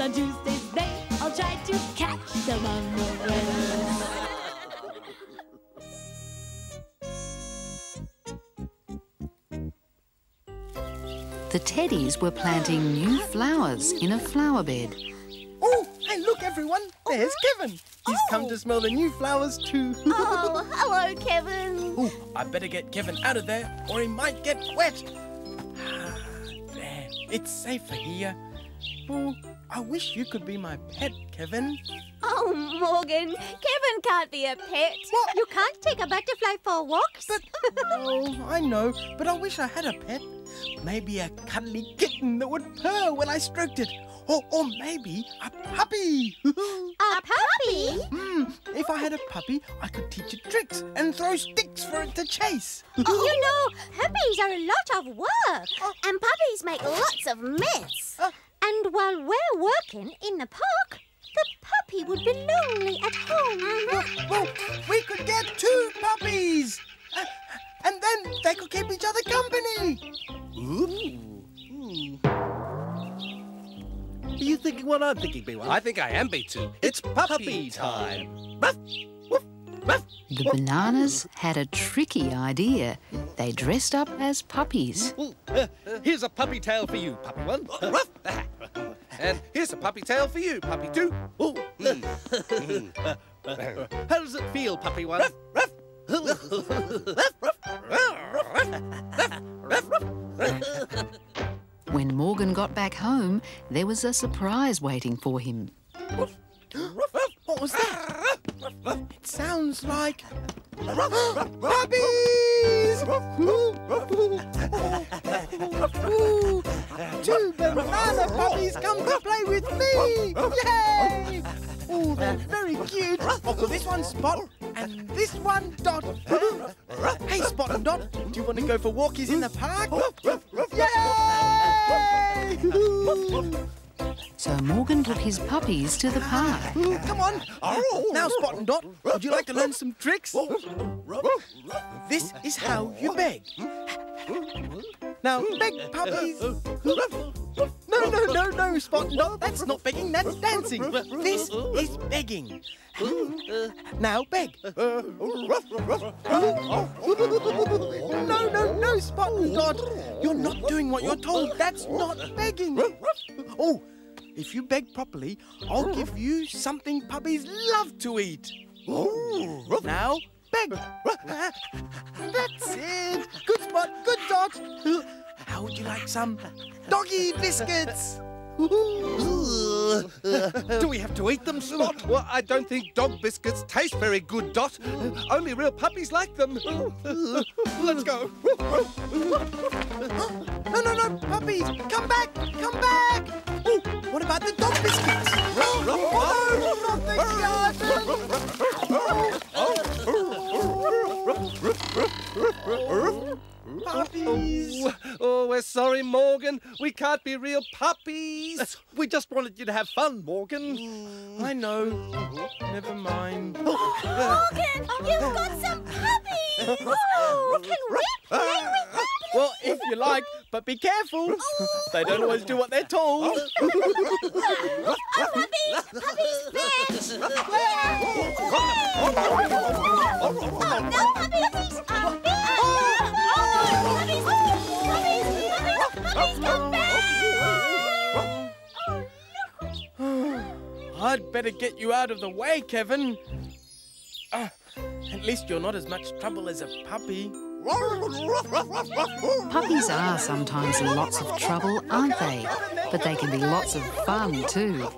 on Tuesdays they all try to catch them unawares. The teddies were planting new flowers in a flower bed. Oh, hey, look, everyone. There's Kevin. He's come to smell the new flowers too. Oh, hello, Kevin. Oh, I better get Kevin out of there or he might get wet. Ah, there. It's safer here. Oh, I wish you could be my pet, Kevin. Oh, Morgan, Kevin can't be a pet. What? You can't take a butterfly for walks. But, oh, I know, but I wish I had a pet. Maybe a cuddly kitten that would purr when I stroked it. Or, or maybe a puppy. a puppy? Hmm, if I had a puppy, I could teach it tricks and throw sticks for it to chase. you know, puppies are a lot of work, and puppies make lots of mess. Uh. And while we're working in the park, the puppy would be lonely at home. Well, we could get two puppies. Uh, and then they could keep each other company. Are you thinking what I'm thinking, B1? I think I am B2. It's puppy time. Ruff, woof, ruff. The bananas had a tricky idea. They dressed up as puppies. Ooh, uh, here's a puppy tail for you, puppy one. Ruff. and here's a puppy tail for you, puppy two. Ooh, Mm. How does it feel, puppy one? ruff. When Morgan got back home, there was a surprise waiting for him. What was that? It sounds like puppies! Two banana puppies come to play with me! Yay! Oh, they're very cute. I'll call this one Spot and this one Dot. Hey, Spot and Dot, do you want to go for walkies in the park? Yay! So Morgan took his puppies to the park. Mm, come on. Now, Spot and Dot, would you like to learn some tricks? This is how you beg. Now, beg puppies. No, no, no, no, Spot and Dot. That's not begging, that's dancing. This is begging. Now, beg. No, no, no, Spot and Dot. You're not doing what you're told. That's not begging. Oh, if you beg properly, I'll give you something puppies love to eat. Now, beg. That's it. Good spot, good dot. How would you like some doggy biscuits? Do we have to eat them, Spot? Well, I don't think dog biscuits taste very good, Dot. Only real puppies like them. Let's go. No, no, no, puppies, come back, come back. Oh, what about the dog biscuits? Oh. Puppies. Oh, we're sorry, Morgan. We can't be real puppies. We just wanted you to have fun, Morgan. I know. Never mind. Morgan, you've got some puppies! Oh, can we play with them? Well, if you like, but be careful. They don't always do what they're told. Oh, puppies! Puppies bitch! Oh, no, puppies! Uh, Oh, puppies! Puppies! Puppies! Come back! I'd better get you out of the way, Kevin. Ah, at least you're not as much trouble as a puppy. Puppies are sometimes in lots of trouble, aren't they? But they can be lots of fun too.